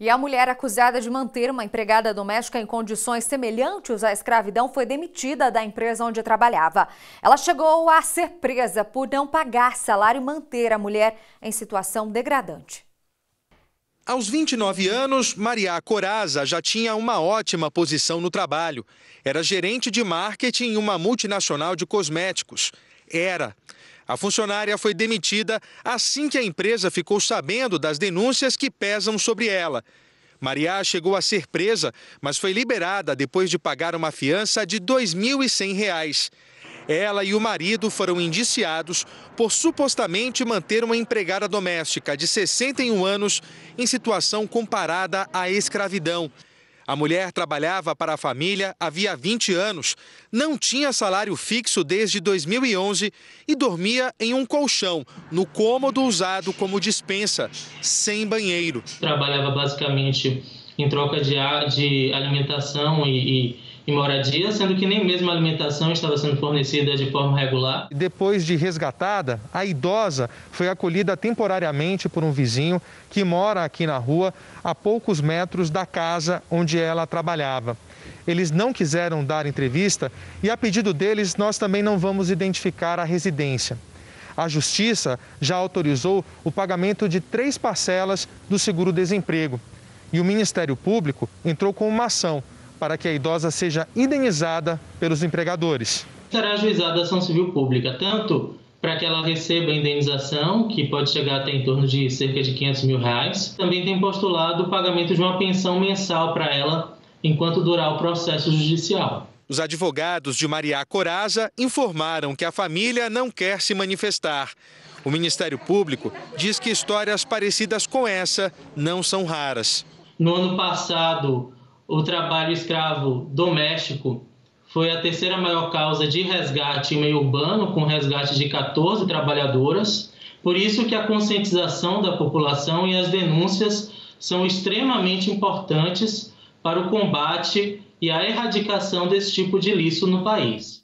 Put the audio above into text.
E a mulher acusada de manter uma empregada doméstica em condições semelhantes à escravidão foi demitida da empresa onde trabalhava. Ela chegou a ser presa por não pagar salário e manter a mulher em situação degradante. Aos 29 anos, Maria Coraza já tinha uma ótima posição no trabalho. Era gerente de marketing em uma multinacional de cosméticos. Era. A funcionária foi demitida assim que a empresa ficou sabendo das denúncias que pesam sobre ela. Maria chegou a ser presa, mas foi liberada depois de pagar uma fiança de R$ 2.100. Ela e o marido foram indiciados por supostamente manter uma empregada doméstica de 61 anos em situação comparada à escravidão. A mulher trabalhava para a família havia 20 anos, não tinha salário fixo desde 2011 e dormia em um colchão, no cômodo usado como dispensa, sem banheiro. Trabalhava basicamente em troca de, de alimentação e, e moradia, sendo que nem mesmo a alimentação estava sendo fornecida de forma regular. Depois de resgatada, a idosa foi acolhida temporariamente por um vizinho que mora aqui na rua, a poucos metros da casa onde ela trabalhava. Eles não quiseram dar entrevista e, a pedido deles, nós também não vamos identificar a residência. A Justiça já autorizou o pagamento de três parcelas do seguro-desemprego. E o Ministério Público entrou com uma ação para que a idosa seja indenizada pelos empregadores. Será ajuizada a ação civil pública, tanto para que ela receba a indenização, que pode chegar até em torno de cerca de 500 mil reais. Também tem postulado o pagamento de uma pensão mensal para ela enquanto durar o processo judicial. Os advogados de Maria Coraza informaram que a família não quer se manifestar. O Ministério Público diz que histórias parecidas com essa não são raras. No ano passado, o trabalho escravo doméstico foi a terceira maior causa de resgate em meio urbano, com resgate de 14 trabalhadoras. Por isso que a conscientização da população e as denúncias são extremamente importantes para o combate e a erradicação desse tipo de ilícito no país.